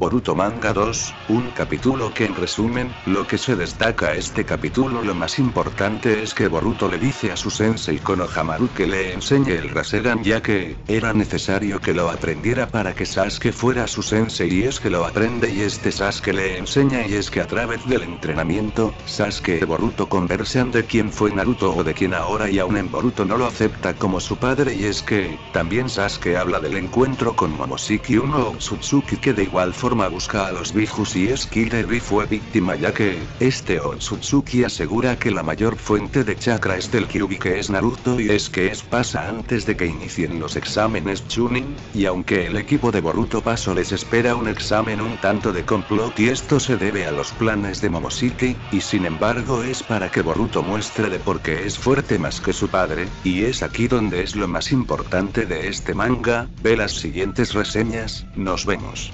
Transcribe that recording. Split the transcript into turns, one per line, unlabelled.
Boruto Manga 2, un capítulo que en resumen, lo que se destaca este capítulo lo más importante es que Boruto le dice a su sensei Konohamaru que le enseñe el Rasengan ya que, era necesario que lo aprendiera para que Sasuke fuera su sensei. Y es que lo aprende y este Sasuke le enseña y es que a través del entrenamiento, Sasuke y Boruto conversan de quién fue Naruto o de quién ahora y aún en Boruto no lo acepta como su padre. Y es que, también Sasuke habla del encuentro con Momoshiki uno Otsutsuki que de igual forma busca a los Bijus y es que fue víctima ya que, este Otsutsuki asegura que la mayor fuente de chakra es del Kyubi que es Naruto y es que es pasa antes de que inicien los exámenes Chunin, y aunque el equipo de Boruto Paso les espera un examen un tanto de complot y esto se debe a los planes de Momoshiki, y sin embargo es para que Boruto muestre de por qué es fuerte más que su padre, y es aquí donde es lo más importante de este manga, ve las siguientes reseñas, nos vemos.